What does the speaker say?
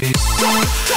night.